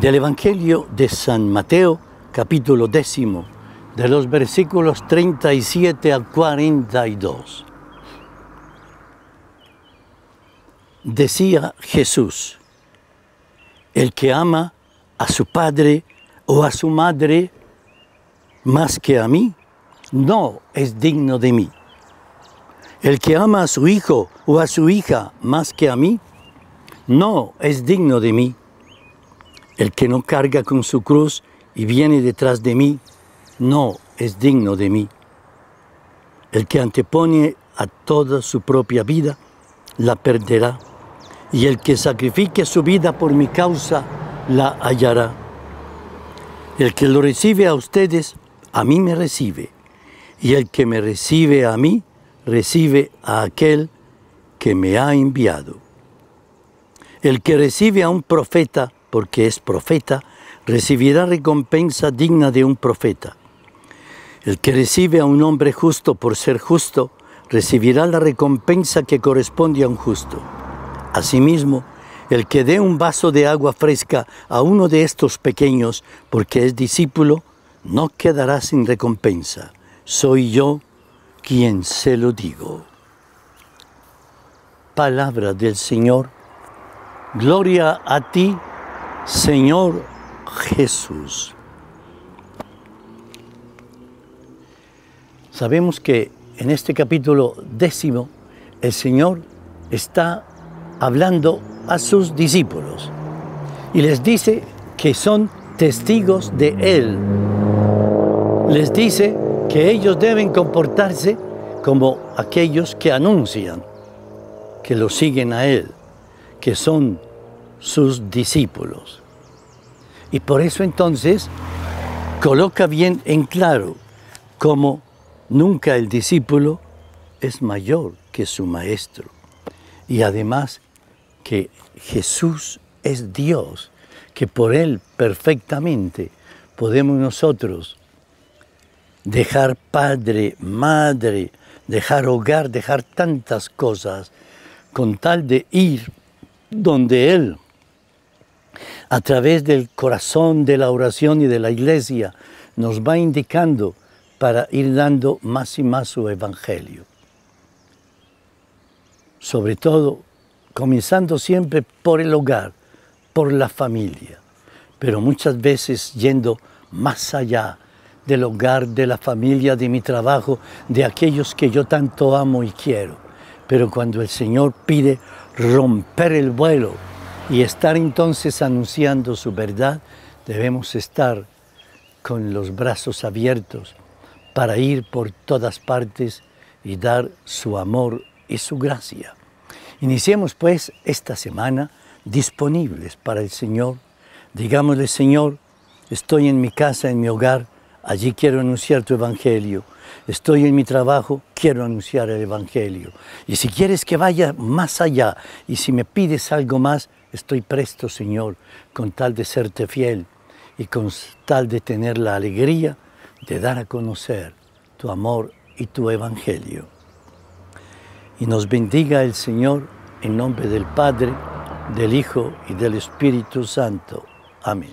del Evangelio de San Mateo, capítulo décimo, de los versículos 37 al 42. Decía Jesús, el que ama a su padre o a su madre más que a mí, no es digno de mí. El que ama a su hijo o a su hija más que a mí, no es digno de mí. El que no carga con su cruz y viene detrás de mí, no es digno de mí. El que antepone a toda su propia vida, la perderá. Y el que sacrifique su vida por mi causa, la hallará. El que lo recibe a ustedes, a mí me recibe. Y el que me recibe a mí, recibe a aquel que me ha enviado. El que recibe a un profeta, porque es profeta, recibirá recompensa digna de un profeta. El que recibe a un hombre justo por ser justo, recibirá la recompensa que corresponde a un justo. Asimismo, el que dé un vaso de agua fresca a uno de estos pequeños porque es discípulo, no quedará sin recompensa. Soy yo quien se lo digo. Palabra del Señor. Gloria a ti, Señor Jesús. Sabemos que en este capítulo décimo el Señor está hablando a sus discípulos y les dice que son testigos de Él. Les dice que ellos deben comportarse como aquellos que anuncian, que lo siguen a Él, que son sus discípulos. Y por eso entonces coloca bien en claro cómo nunca el discípulo es mayor que su maestro. Y además que Jesús es Dios, que por Él perfectamente podemos nosotros dejar padre, madre, dejar hogar, dejar tantas cosas, con tal de ir donde Él a través del corazón de la oración y de la iglesia, nos va indicando para ir dando más y más su evangelio. Sobre todo, comenzando siempre por el hogar, por la familia, pero muchas veces yendo más allá del hogar, de la familia, de mi trabajo, de aquellos que yo tanto amo y quiero. Pero cuando el Señor pide romper el vuelo, y estar entonces anunciando su verdad, debemos estar con los brazos abiertos para ir por todas partes y dar su amor y su gracia. Iniciemos pues esta semana disponibles para el Señor. Digámosle, Señor, estoy en mi casa, en mi hogar, allí quiero anunciar tu Evangelio. Estoy en mi trabajo, quiero anunciar el Evangelio. Y si quieres que vaya más allá y si me pides algo más, Estoy presto, Señor, con tal de serte fiel y con tal de tener la alegría de dar a conocer tu amor y tu evangelio. Y nos bendiga el Señor en nombre del Padre, del Hijo y del Espíritu Santo. Amén.